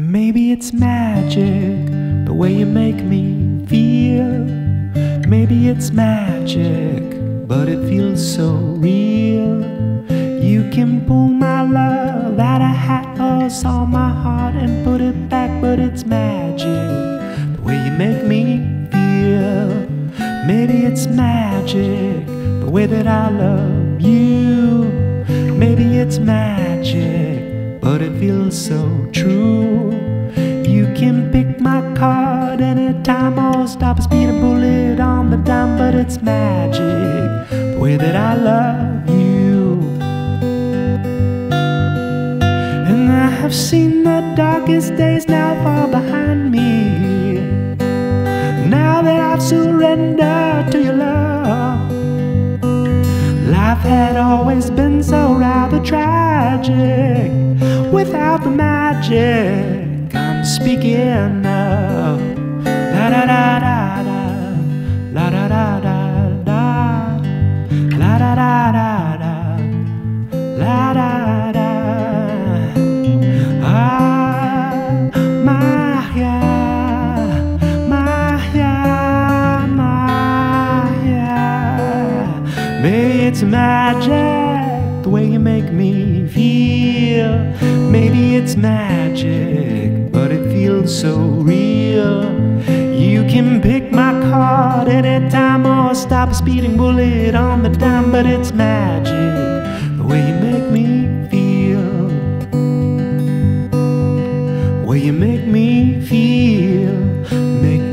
Maybe it's magic, the way you make me feel. Maybe it's magic, but it feels so real. You can pull my love out of hat or saw my heart and put it back, but it's magic, the way you make me feel. Maybe it's magic, the way that I love you. Maybe it's magic, but it feels so true. You can pick my card anytime or stop a speeding bullet on the dime, but it's magic, the way that I love you. And I have seen the darkest days now far behind me. Now that I've surrendered to your love, life had always been so rather tragic without the magic. I'm speaking of la da da da da, la da da da da, la da da da da, la da da. Ah, Maya, Maya, Maya. Maybe it's magic, the way you make me feel. Maybe it's magic, but it feels so real. You can pick my card anytime or stop a speeding bullet on the dime, but it's magic the way you make me feel. The way you make me feel, make